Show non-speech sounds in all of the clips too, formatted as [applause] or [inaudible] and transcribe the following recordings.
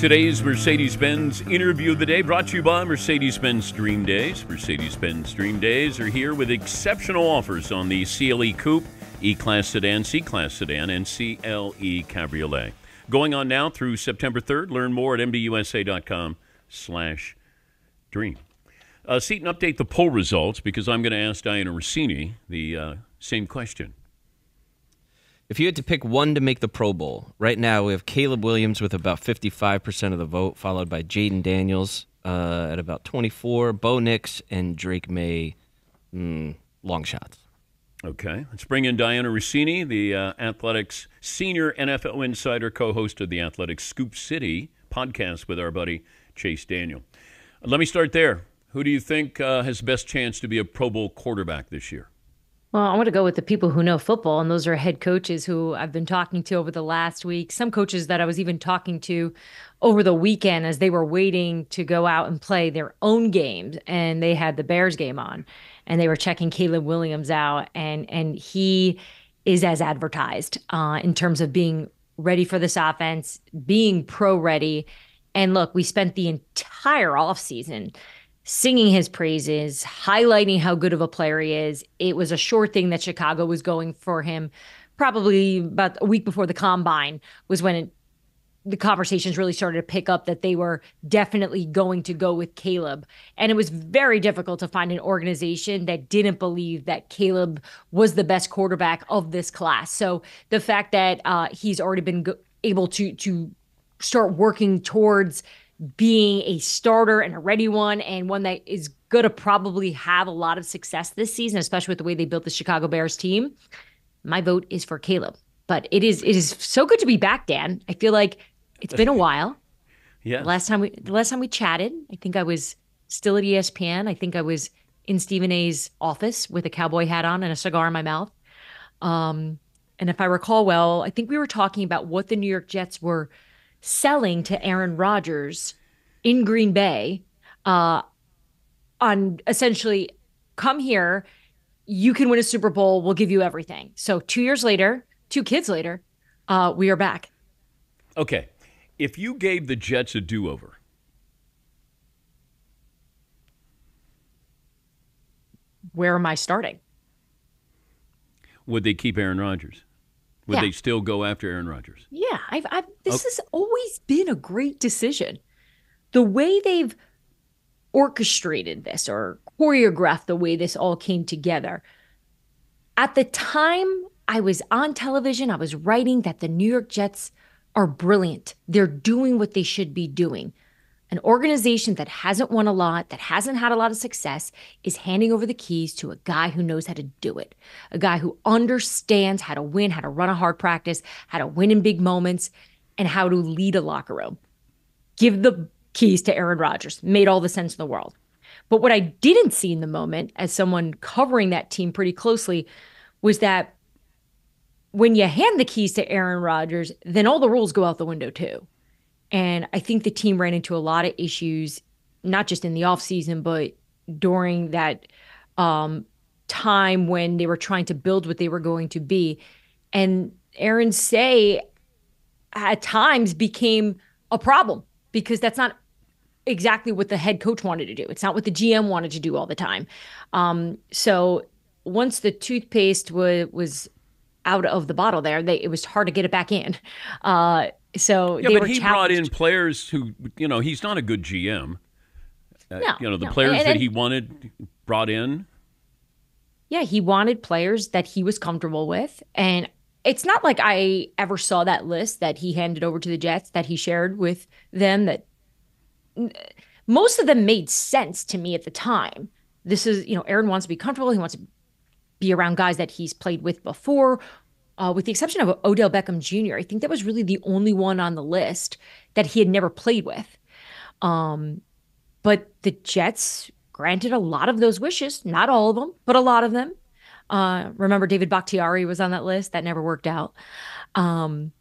Today's Mercedes Benz interview of the day brought to you by Mercedes Benz Dream Days. Mercedes Benz Dream Days are here with exceptional offers on the CLE Coupe, E Class Sedan, C Class Sedan, and CLE Cabriolet. Going on now through September 3rd. Learn more at mbusa.com slash dream. Uh, Seton, update the poll results because I'm going to ask Dianna Russini the uh, same question. If you had to pick one to make the Pro Bowl, right now we have Caleb Williams with about 55% of the vote, followed by Jayden Daniels uh, at about 24, Bo Nix and Drake Maye. mm, long shots. Okay, let's bring in Dianna Russini, the uh, Athletic's senior NFL insider, co-host of the Athletic's Scoop City podcast with our buddy Chase Daniel. Let me start there. Who do you think uh, has the best chance to be a Pro Bowl quarterback this year? Well, I want to go with the people who know football, and those are head coaches who I've been talking to over the last week. Some coaches that I was even talking to over the weekend as they were waiting to go out and play their own games, and they had the Bears game on, and they were checking Caleb Williams out, and and he is as advertised uh, in terms of being ready for this offense, being pro ready. And look, we spent the entire offseason – singing his praises, highlighting how good of a player he is. It was a sure thing that Chicago was going for him. Probably about a week before the combine was when it, the conversations really started to pick up that they were definitely going to go with Caleb. And it was very difficult to find an organization that didn't believe that Caleb was the best quarterback of this class. So the fact that uh, he's already been go- able to to start working towards being a starter and a ready one and one that is going to probably have a lot of success this season, especially with the way they built the Chicago Bears team. My vote is for Caleb. But it is it is so good to be back, Dan. I feel like it's been a [laughs] while. yeah. The last time we the last time we chatted, I think I was still at ESPN. I think I was in Stephen A's office with a cowboy hat on and a cigar in my mouth. Um, and if I recall well, I think we were talking about what the New York Jets were – selling to Aaron Rodgers in Green Bay uh, on essentially come here, you can win a Super Bowl, we'll give you everything. So two years later, two kids later, uh, we are back. Okay. If you gave the Jets a do over, where am I starting? Would they keep Aaron Rodgers? Would Yeah. they still go after Aaron Rodgers? Yeah, I've, I've this Okay. has always been a great decision. The way they've orchestrated this or choreographed the way this all came together. At the time I was on television, I was writing that the New York Jets are brilliant. They're doing what they should be doing. An organization that hasn't won a lot, that hasn't had a lot of success, is handing over the keys to a guy who knows how to do it. A guy who understands how to win, how to run a hard practice, how to win in big moments, and how to lead a locker room. Give the keys to Aaron Rodgers. Made all the sense in the world. But what I didn't see in the moment, as someone covering that team pretty closely, was that when you hand the keys to Aaron Rodgers, then all the rules go out the window too. And I think the team ran into a lot of issues, not just in the offseason, but during that um, time when they were trying to build what they were going to be. And Aaron Say at times became a problem because that's not exactly what the head coach wanted to do. It's not what the GM wanted to do all the time. Um, so once the toothpaste was was out of the bottle there, they, it was hard to get it back in. Uh, so Yeah, they but he brought in players who, you know, he's not a good GM. Uh, No, you know, the no. players And- that he wanted brought in. Yeah, he wanted players that he was comfortable with. And it's not like I ever saw that list that he handed over to the Jets that he shared with them that most of them made sense to me at the time. This is, you know, Aaron wants to be comfortable. He wants to be around guys that he's played with before, uh, with the exception of Odell Beckham Jr. I think that was really the only one on the list that he had never played with. Um, but the Jets granted a lot of those wishes, not all of them, but a lot of them. Uh, remember, David Bakhtiari was on that list. That never worked out. Um,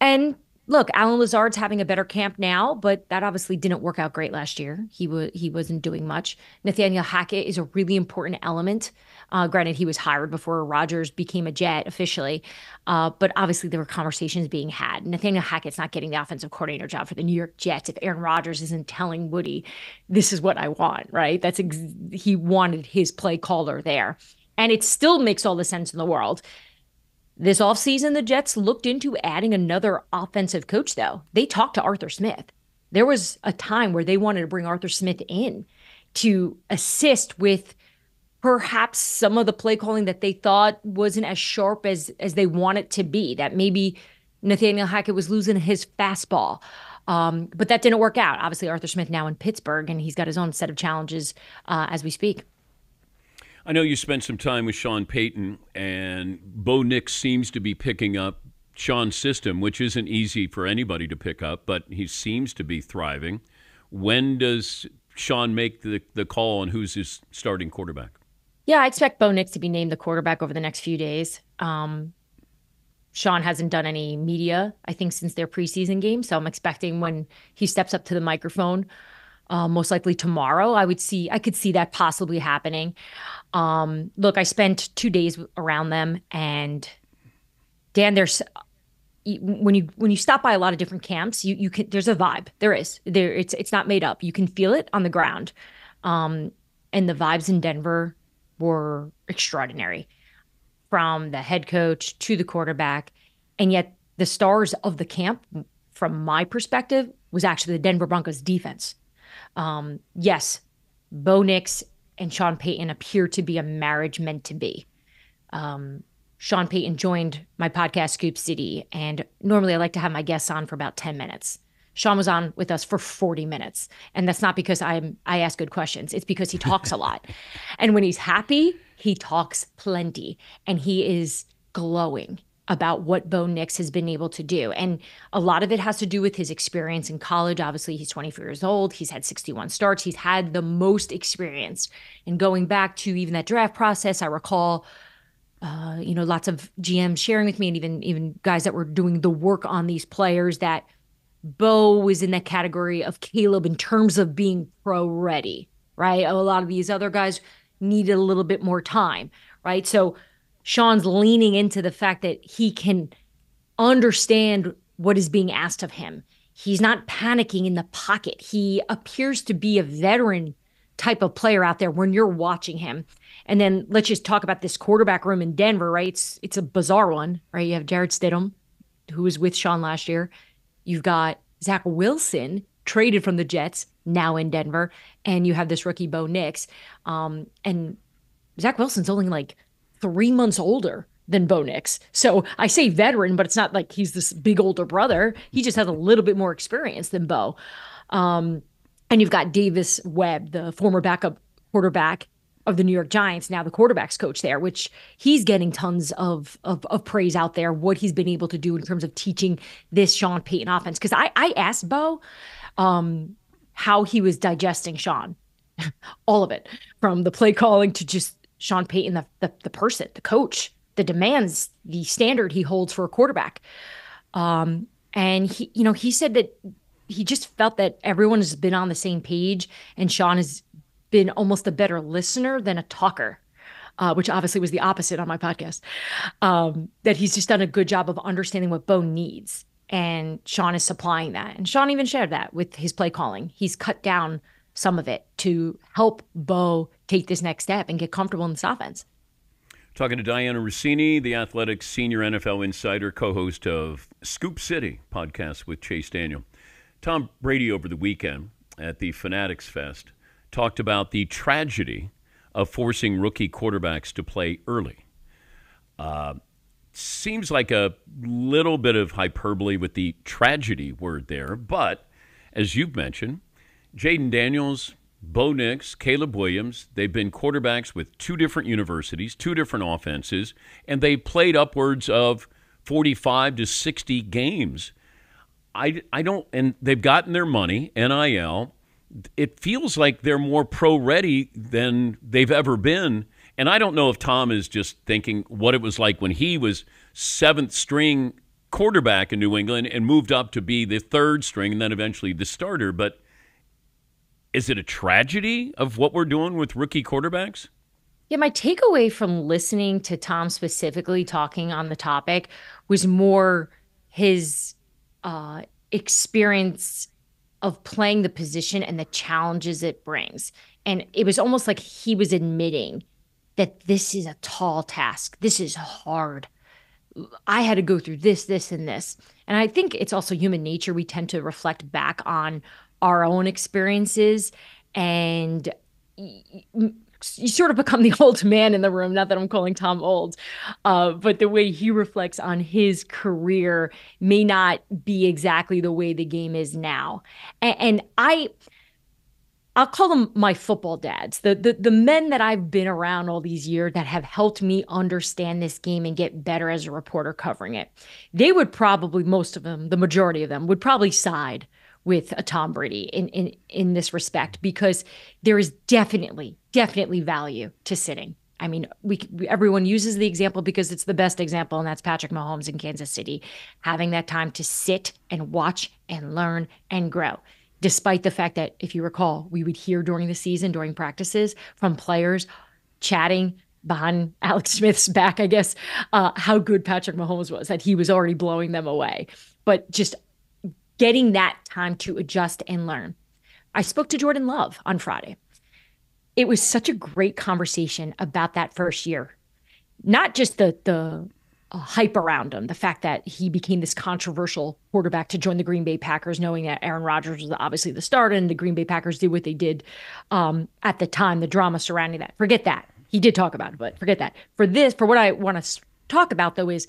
and look, Allen Lazard's having a better camp now, but that obviously didn't work out great last year. He was he wasn't doing much. Nathaniel Hackett is a really important element. Uh, granted, he was hired before Rodgers became a Jet officially, uh, but obviously there were conversations being had. Nathaniel Hackett's not getting the offensive coordinator job for the New York Jets if Aaron Rodgers isn't telling Woody, "This is what I want." Right? That's ex- he wanted his play caller there, and it still makes all the sense in the world. This offseason, the Jets looked into adding another offensive coach, though. They talked to Arthur Smith. There was a time where they wanted to bring Arthur Smith in to assist with perhaps some of the play calling that they thought wasn't as sharp as as they want it to be. That maybe Nathaniel Hackett was losing his fastball. Um, but that didn't work out. Obviously, Arthur Smith now in Pittsburgh, and he's got his own set of challenges uh, as we speak. I know you spent some time with Sean Payton, and Bo Nix seems to be picking up Sean's system, which isn't easy for anybody to pick up, but he seems to be thriving. When does Sean make the, the call on who's his starting quarterback? Yeah, I expect Bo Nix to be named the quarterback over the next few days. Um, Sean hasn't done any media, I think, since their preseason game. So I'm expecting when he steps up to the microphone, uh, most likely tomorrow, I would see, I could see that possibly happening. Um, look, I spent two days around them, and Dan, there's when you when you stop by a lot of different camps, you you can there's a vibe. There is there it's it's not made up. You can feel it on the ground, um, and the vibes in Denver were extraordinary, from the head coach to the quarterback, and yet the stars of the camp, from my perspective, was actually the Denver Broncos defense. Um, yes, Bo Nix and Sean Payton appear to be a marriage meant to be. Um, Sean Payton joined my podcast, Scoop City, and normally I like to have my guests on for about 10 minutes. Sean was on with us for 40 minutes. And that's not because I'm I ask good questions. It's because he talks a [laughs] lot. And when he's happy, he talks plenty and he is glowing about what Bo Nix has been able to do. And a lot of it has to do with his experience in college. Obviously, he's 24 years old. He's had 61 starts. He's had the most experience. And going back to even that draft process, I recall, uh, you know, lots of GMs sharing with me and even even guys that were doing the work on these players that Bo was in that category of Caleb in terms of being pro ready, right? A lot of these other guys needed a little bit more time, right? So Sean's leaning into the fact that he can understand what is being asked of him. He's not panicking in the pocket. He appears to be a veteran type of player out there when you're watching him. And then let's just talk about this quarterback room in Denver, right? It's it's a bizarre one, right? You have Jarrett Stidham, who was with Sean last year. You've got Zach Wilson, traded from the Jets, now in Denver, and you have this rookie Bo Nix. Um, and Zach Wilson's only like three months older than Bo Nix. So I say veteran, but it's not like he's this big older brother. He just has a little bit more experience than Bo. Um, and you've got Davis Webb, the former backup quarterback of the New York Giants, now the quarterbacks coach there, which he's getting tons of, of, of praise out there, what he's been able to do in terms of teaching this Sean Payton offense. Because I, I asked Bo um, how he was digesting Sean, [laughs] all of it, from the play calling to just Sean Payton, the, the, the person, the coach, the demands, the standard he holds for a quarterback. Um, and he, you know, he said that he just felt that everyone has been on the same page, and Sean has been almost a better listener than a talker. Uh, which obviously was the opposite on my podcast. Um, that he's just done a good job of understanding what Bo needs, and Sean is supplying that. And Sean even shared that with his play calling. He's cut down some of it to help Bo take this next step and get comfortable in this offense. Talking to Dianna Russini, the Athletic's senior NFL insider, co host of Scoop City podcast with Chase Daniel. Tom Brady over the weekend at the Fanatics Fest talked about the tragedy of forcing rookie quarterbacks to play early. Uh, seems like a little bit of hyperbole with the tragedy word there, but as you've mentioned, Jayden Daniels, Bo Nix, Caleb Williams, they've been quarterbacks with two different universities, two different offenses, and they played upwards of 45 to 60 games. I, I don't, and they've gotten their money, NIL. It feels like they're more pro ready than they've ever been. And I don't know if Tom is just thinking what it was like when he was seventh string quarterback in New England and moved up to be the third string and then eventually the starter. But is it a tragedy of what we're doing with rookie quarterbacks? Yeah, my takeaway from listening to Tom specifically talking on the topic was more his uh, experience of playing the position and the challenges it brings. And it was almost like he was admitting that this is a tall task. This is hard. I had to go through this, this, and this. And I think it's also human nature. We tend to reflect back on our own experiences and you sort of become the [laughs] old man in the room. Not that I'm calling Tom old, uh, but the way he reflects on his career may not be exactly the way the game is now. And, and I, I'll call them my football dads, the, the the men that I've been around all these years that have helped me understand this game and get better as a reporter covering it. They would probably, most of them, the majority of them, would probably side with a Tom Brady in in in this respect because there is definitely definitely value to sitting. I mean, we everyone uses the example because it's the best example, and that's Patrick Mahomes in Kansas City, having that time to sit and watch and learn and grow. Despite the fact that, if you recall, we would hear during the season, during practices, from players chatting behind [laughs] Alex Smith's back, I guess, uh, how good Patrick Mahomes was, that he was already blowing them away. But just getting that time to adjust and learn. I spoke to Jordan Love on Friday. It was such a great conversation about that first year. Not just the the uh, hype around him, the fact that he became this controversial quarterback to join the Green Bay Packers, knowing that Aaron Rodgers was obviously the starter and the Green Bay Packers did what they did um, at the time, the drama surrounding that. Forget that. He did talk about it, but forget that. For this, for what I want to talk about though, is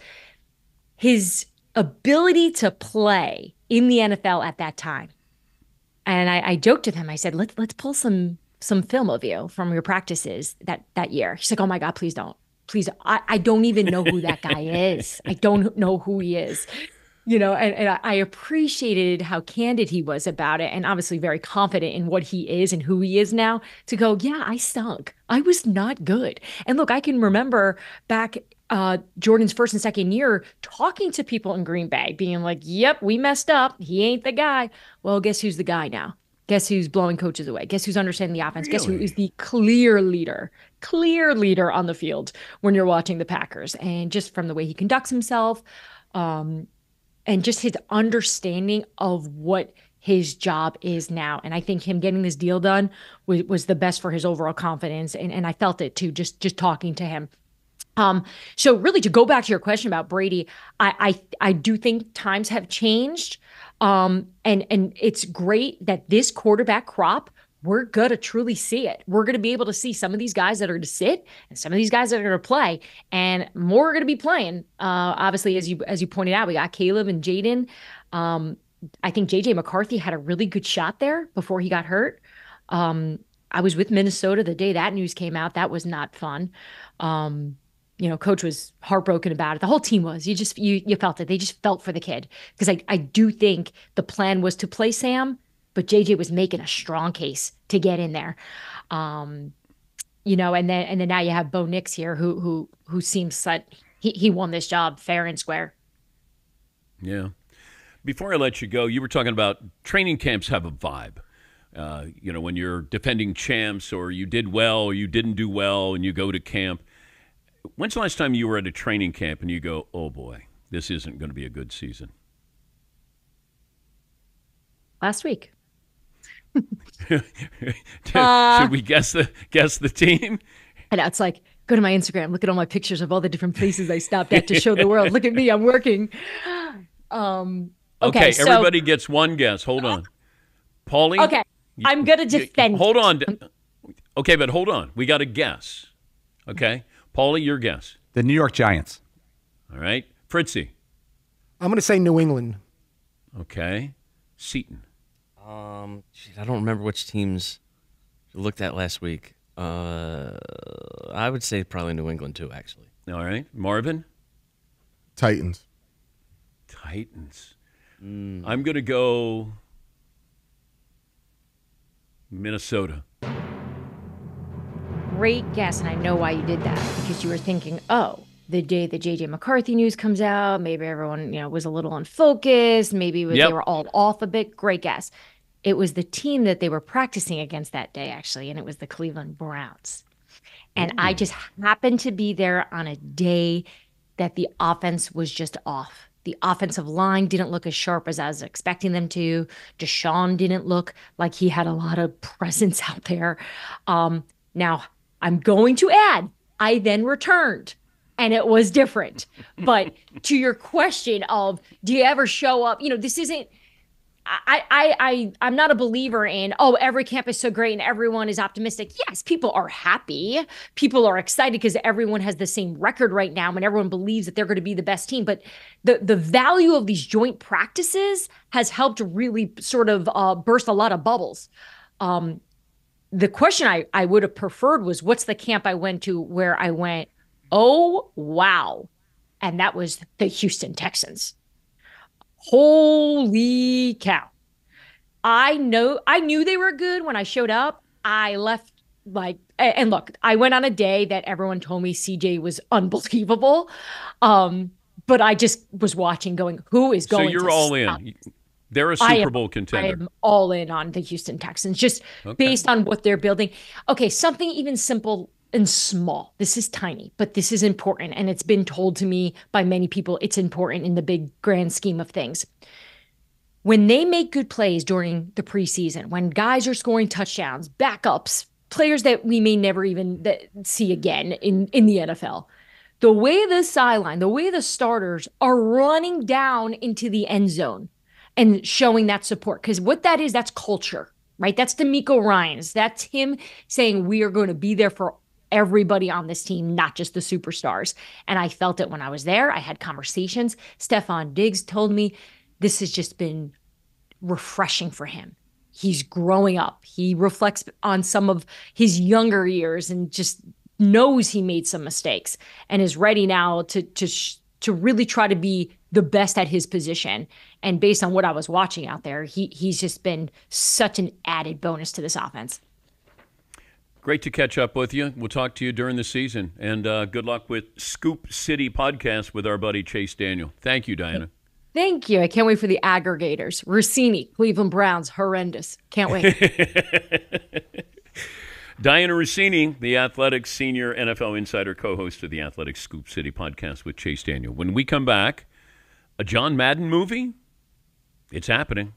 his ability to play in the NFL at that time. And I, I joked with him. I said, "Let's let's pull some some film of you from your practices that that year." He's like, "Oh my god, please don't, please! I, I don't even know who that guy [laughs] is. I don't know who he is." You know, and, and I appreciated how candid he was about it, and obviously very confident in what he is and who he is now. To go, yeah, I stunk. I was not good. And look, I can remember back uh, Jordan's first and second year talking to people in Green Bay, being like, yep, we messed up. He ain't the guy. Well, guess who's the guy now? Guess who's blowing coaches away? Guess who's understanding the offense? Really? Guess who is the clear leader, clear leader on the field when you're watching the Packers? And just from the way he conducts himself, um, and just his understanding of what his job is now. And I think him getting this deal done was, was the best for his overall confidence. And, and I felt it too, just just talking to him. Um, so really to go back to your question about Brady, I I, I do think times have changed. Um, and and it's great that this quarterback crop we're to truly see it. We're to be able to see some of these guys that are gonna sit and some of these guys that are to play, and more are to be playing. Uh, obviously, as you as you pointed out, we got Caleb and Jayden. Um, I think JJ McCarthy had a really good shot there before he got hurt. Um, I was with Minnesota the day that news came out. That was not fun. Um, you know, coach was heartbroken about it. The whole team was. You just you you felt it. They just felt for the kid because I I do think the plan was to play Sam, but JJ was making a strong case to get in there. Um, you know, and then and then now you have Bo Nix here, who who who seems that he he won this job fair and square. Yeah. Before I let you go, you were talking about training camps have a vibe. Uh, you know, when you're defending champs or you did well or you didn't do well and you go to camp When's the last time you were at a training camp and you go, oh boy, this isn't going to be a good season? Last week. [laughs] uh, Should we guess the guess the team? And it's like go to my Instagram, look at all my pictures of all the different places I stopped at to show the world. Look at me, I'm working. Um, okay, okay so, everybody gets one guess. Hold on, Paulie. Okay, I'm gonna defend. hold on. Okay, but hold on. We got a guess. Okay, Paulie, your guess. The New York Giants. All right. Fritzy. I'm going to say New England. Okay. Seton. Um, geez, I don't remember which teams looked at last week. Uh, I would say probably New England too, actually. All right. Marvin? Titans. Titans. Mm. I'm going to go Minnesota great guess, and I know why you did that because you were thinking, oh, the day the JJ McCarthy news comes out, maybe everyone, you know, was a little unfocused, maybe Yep. they were all off a bit. Great guess. It was the team that they were practicing against that day, actually, and it was the Cleveland Browns. And I just happened to be there on a day that the offense was just off. The offensive line didn't look as sharp as I was expecting them to. Deshaun didn't look like he had a lot of [laughs] presence out there. Um, now, I'm going to add, I then returned and it was different. But to your question of do you ever show up? You know, this isn't I, I, I, I'm not a believer in, oh, every camp is so great and everyone is optimistic. Yes, people are happy. People are excited because everyone has the same record right now and everyone believes that they're going to be the best team. But the, the value of these joint practices has helped really sort of uh, burst a lot of bubbles. Um, the question I, I would have preferred was what's the camp I went to where I went, oh, wow. And that was the Houston Texans holy cow i know i knew they were good when i showed up i left like and look i went on a day that everyone told me cj was unbelievable um but i just was watching going who is going So you're all in. They're a Super am- Bowl I contender. am all in on the Houston Texans, just Okay. based on what they're building. Okay, something even simple and small. This is tiny, but this is important. And it's been told to me by many people it's important in the big grand scheme of things. When they make good plays during the preseason, when guys are scoring touchdowns, backups, players that we may never even that, see again in, in the NFL, the way the sideline, the way the starters are running down into the end zone and showing that support. Because what that is, that's culture, right? That's DeMeco Ryans. That's him saying we are going to be there for everybody on this team, not just the superstars. And I felt it when I was there. I had conversations. Stefon Diggs told me this has just been refreshing for him. He's growing up. He reflects on some of his younger years and just knows he made some mistakes and is ready now to to sh- to really try to be the best at his position. And based on what I was watching out there, he he's just been such an added bonus to this offense. Great to catch up with you. We'll talk to you during the season. And uh, good luck with Scoop City podcast with our buddy Chase Daniel. Thank you, Dianna. Thank you. I can't wait for the aggregators. Russini, Cleveland Browns, horrendous. Can't wait. [laughs] Dianna Russini, the Athletic's senior NFL insider, co host of the Athletic's Scoop City podcast with Chase Daniel. When we come back, a John Madden movie? It's happening.